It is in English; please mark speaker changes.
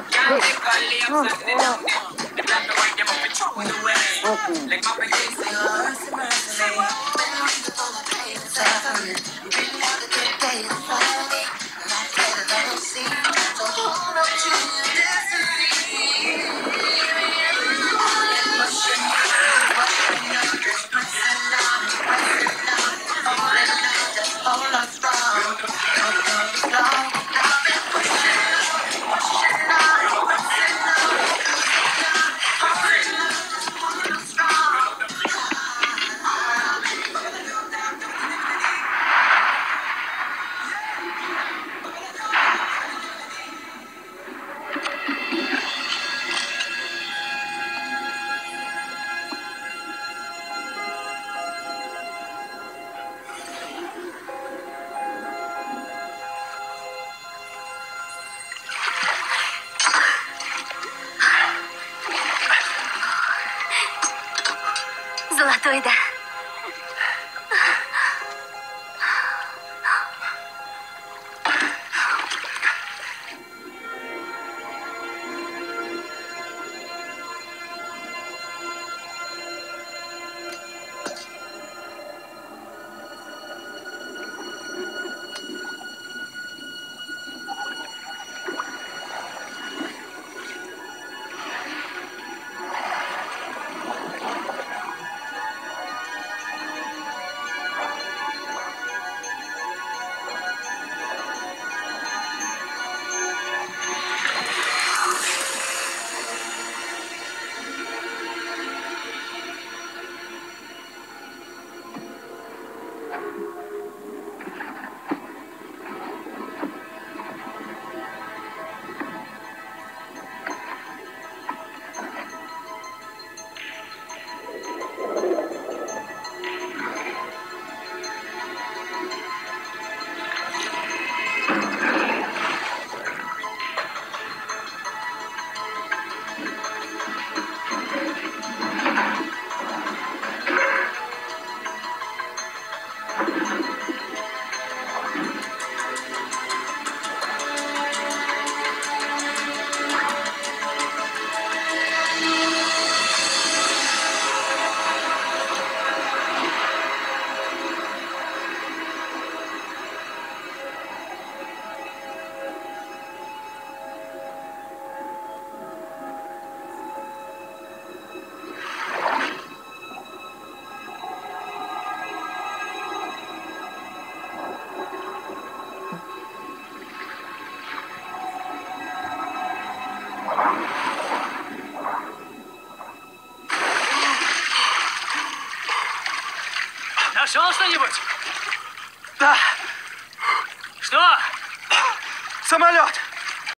Speaker 1: Like my vacation, ぞは研いだ。
Speaker 2: Нашел что-нибудь? Да, Что? самолет!